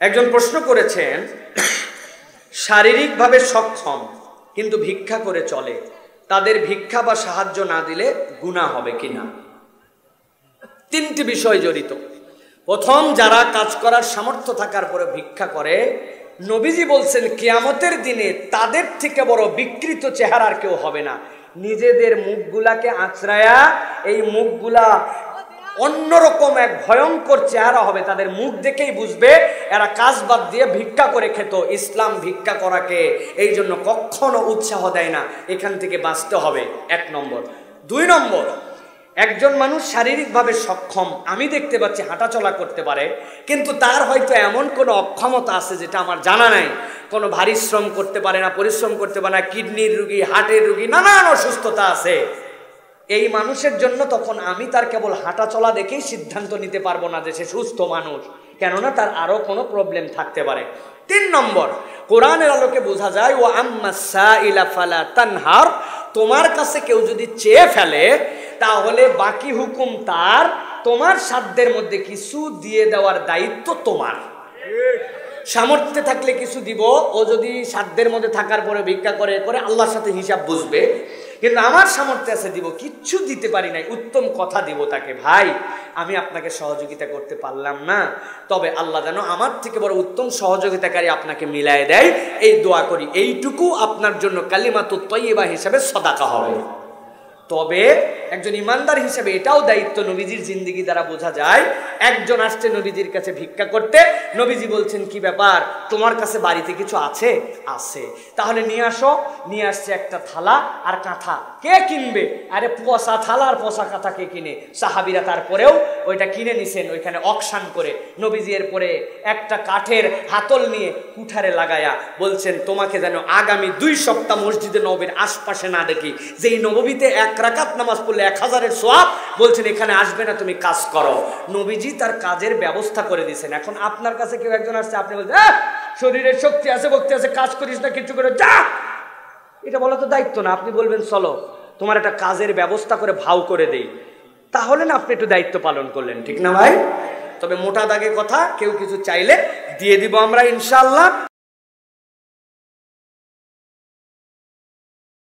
একজন প্রশ্ন করেছেন, শারীরিকভাবে সক্ষম, কিন্তু ভিক্ষা করে চলে। তাদের ভিক্ষা বা সাহায্য না দিলে গুণা হবে কিনা? তিনটি বিষয় জড়িত। প্রথম, যারা কাজ করার সামর্থ্য থাকার পরে ভিক্ষা করে, নবীজি বলছেন, কিয়ামতের দিনে তাদের থেকে বড় বিকৃত চেহারার কেউ হবে না। নিজেদের মুখগুলাকে আঁচড়ায়া, এই মুখগুলা অন্যরকম এক ভয়ঙ্কর চেহারা হবে, তাদের মুখ দেখেই বুঝবে এরা কাজ বাদ দিয়ে ভিক্ষা করে খেত, ইসলাম ভিক্ষা করাকে। এই জন্য কখনো উৎসাহ দেয় না, এখান থেকে বাঁচতে হবে, এক নম্বর। দুই নম্বর, একজন মানুষ শারীরিকভাবে সক্ষম, আমি দেখতে পাচ্ছি হাঁটাচলা করতে পারে, কিন্তু তার হয়তো এমন কোনো অক্ষমতা আছে যেটা আমার জানা নাই। কোনো ভারী শ্রম করতে পারে না, পরিশ্রম করতে পারে না, কিডনির রুগী, হার্টের রুগী, নানান অসুস্থতা আছে। এই মানুষের জন্য তখন আমি তার কেবল হাঁটা চলা দেখেই সিদ্ধান্ত নিতে পারব না যে সে সুস্থ মানুষ, কেননা তার আরও কোনো প্রবলেম থাকতে পারে। তিন নম্বর, কোরআনের আলোকে বোঝা যায় ও আম্মা ইলা ফালা তানহার তোমার কাছে কেউ যদি চেয়ে ফেলে, তাহলে বাকি হুকুম তার, তোমার সাধ্যের মধ্যে কিছু দিয়ে দেওয়ার দায়িত্ব তোমার। সামর্থ্যে থাকলে কিছু দিব, ও যদি সাধ্যের মধ্যে থাকার পরে ভিক্ষা করে করে আল্লাহর সাথে হিসাব বুঝবে। কিন্তু আমার সামর্থ্য আছে দিব, কিচ্ছু দিতে পারি নাই, উত্তম কথা দিব তাকে, ভাই, আমি আপনাকে সহযোগিতা করতে পারলাম না। তবে আল্লাহ যেন আমার থেকে বড় উত্তম সহযোগিতাকারী আপনাকে মিলায় দেয়, এই দোয়া করি। এইটুকু আপনার জন্য কালিমাতু তৈবা হিসাবে সদাকা হবে। তবে একজন ইমানদার হিসেবে এটাও দায়িত্ব নবীজির জিন্দিগি দ্বারা বোঝা যায়, একজন আসছে নবীজির কাছে ভিক্ষা করতে, নবীজি বলছেন, কি ব্যাপার? তোমার কাছে বাড়িতে কিছু আছে? আছে। তাহলে নিয়ে আসো। নিয়ে আসছে একটা থালা আর কাঁথা। কে কিনবে? আরে পশা থালা আর পশা কাঁথা কে কিনে? সাহাবিরা তারপরেও ওইটা কিনে নিছেন, ওইখানে অকশান করে। নবীজি এর পরে একটা কাঠের হাতল নিয়ে কুঠারে লাগায়া বলছেন, তোমাকে যেন আগামী দুই সপ্তাহ মসজিদে নবীর আশপাশে না দেখি। যেই নবীতে এক রাকাত নামাজ পড়লে এক হাজারের সোয়াব বলছেন এখানে আসবে না তুমি কাজ করো। নবীজি তার কাজের ব্যবস্থা করে দিয়েছেন। এখন আপনার কাছে কেউ একজন আসছে আপনি বলছেন "আহ, শরীরের শক্তি আছে ভক্তি আছে কাজ করিস না কিছু করে যা! এটা বলা তো দায়িত্ব না। আপনি বলবেন চলো তোমার একটা কাজের ব্যবস্থা করে ভাও করে দেই। তাহলে না আপনি একটু দায়িত্ব পালন করলেন ঠিক না ভাই? তবে মোটা দাগে কথা কেউ কিছু চাইলে দিয়ে দিব আমরা ইনশাল্লাহ